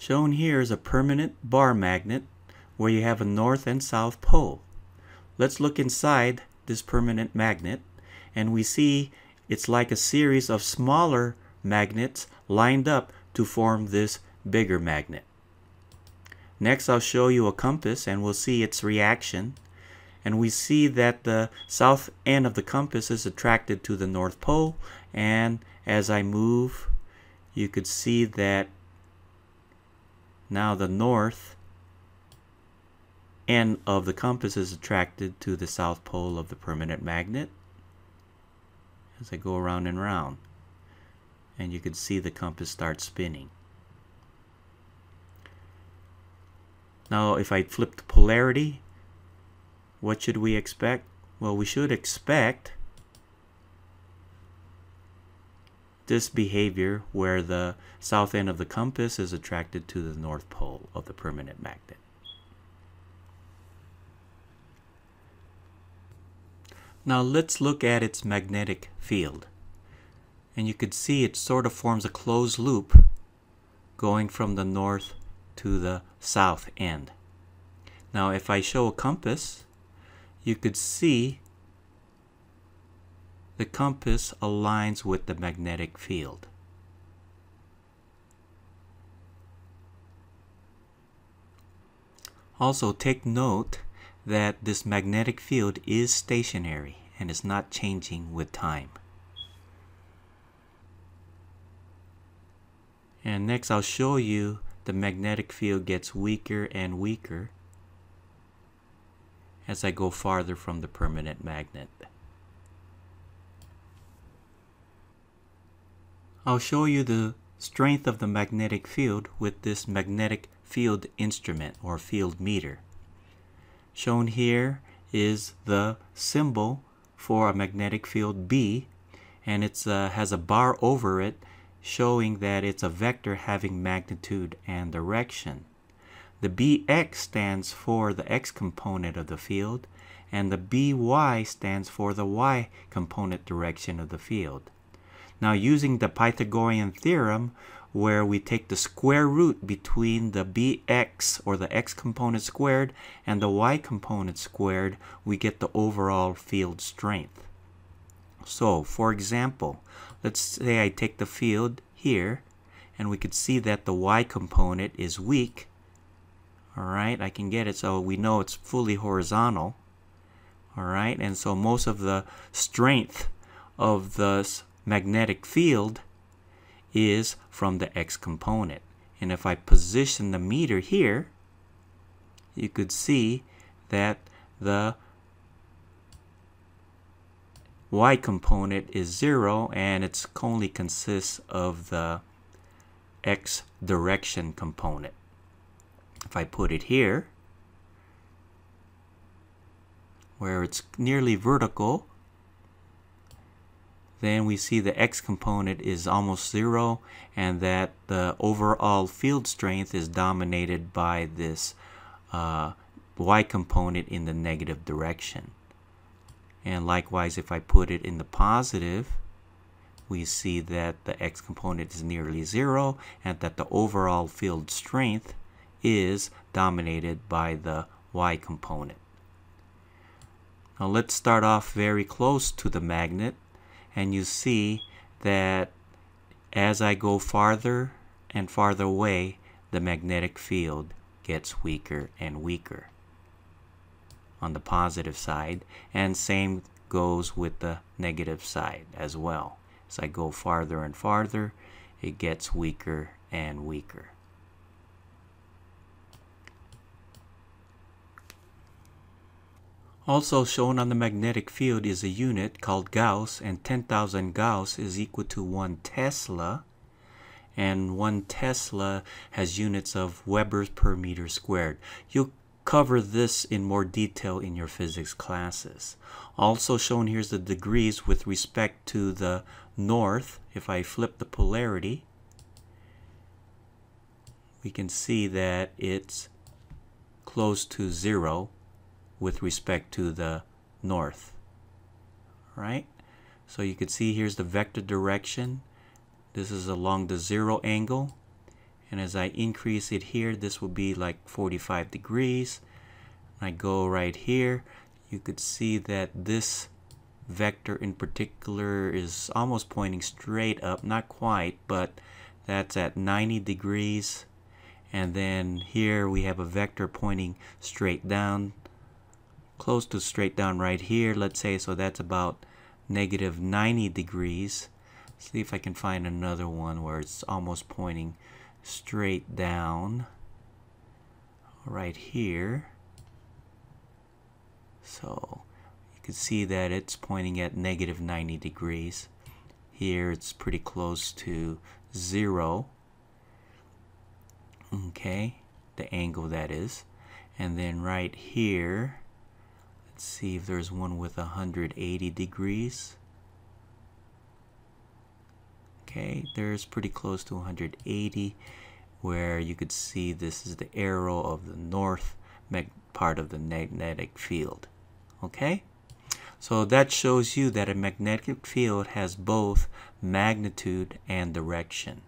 Shown here is a permanent bar magnet where you have a north and south pole. Let's look inside this permanent magnet and we see it's like a series of smaller magnets lined up to form this bigger magnet. Next I'll show you a compass and we'll see its reaction and we see that the south end of the compass is attracted to the North Pole and as I move you could see that now the north end of the compass is attracted to the south pole of the permanent magnet as I go around and around and you can see the compass start spinning. Now if I flip the polarity what should we expect? Well we should expect this behavior where the south end of the compass is attracted to the north pole of the permanent magnet. Now let's look at its magnetic field. And you can see it sort of forms a closed loop going from the north to the south end. Now if I show a compass, you could see the compass aligns with the magnetic field. Also take note that this magnetic field is stationary and is not changing with time. And next I'll show you the magnetic field gets weaker and weaker as I go farther from the permanent magnet. I'll show you the strength of the magnetic field with this magnetic field instrument or field meter. Shown here is the symbol for a magnetic field B and it uh, has a bar over it showing that it's a vector having magnitude and direction. The Bx stands for the x component of the field and the By stands for the y component direction of the field. Now using the Pythagorean theorem where we take the square root between the bx or the x component squared and the y component squared, we get the overall field strength. So for example, let's say I take the field here and we could see that the y component is weak. Alright, I can get it so we know it's fully horizontal. Alright, and so most of the strength of the magnetic field is from the x component. And if I position the meter here, you could see that the y component is 0 and it only consists of the x direction component. If I put it here, where it's nearly vertical, then we see the x component is almost zero and that the overall field strength is dominated by this uh, y component in the negative direction. And likewise, if I put it in the positive, we see that the x component is nearly zero and that the overall field strength is dominated by the y component. Now let's start off very close to the magnet and you see that as I go farther and farther away, the magnetic field gets weaker and weaker on the positive side, and same goes with the negative side as well. As I go farther and farther, it gets weaker and weaker. Also shown on the magnetic field is a unit called Gauss and 10,000 Gauss is equal to 1 Tesla and 1 Tesla has units of Webers per meter squared. You'll cover this in more detail in your physics classes. Also shown here is the degrees with respect to the north. If I flip the polarity, we can see that it's close to zero with respect to the north. Right? So you can see here's the vector direction. This is along the zero angle. and as I increase it here this will be like 45 degrees I go right here you could see that this vector in particular is almost pointing straight up not quite but that's at 90 degrees and then here we have a vector pointing straight down close to straight down right here let's say so that's about negative 90 degrees. See if I can find another one where it's almost pointing straight down. Right here. So you can see that it's pointing at negative 90 degrees. Here it's pretty close to zero. Okay the angle that is. And then right here let's see if there's one with 180 degrees. Okay there's pretty close to 180 where you could see this is the arrow of the north part of the magnetic field. Okay? So that shows you that a magnetic field has both magnitude and direction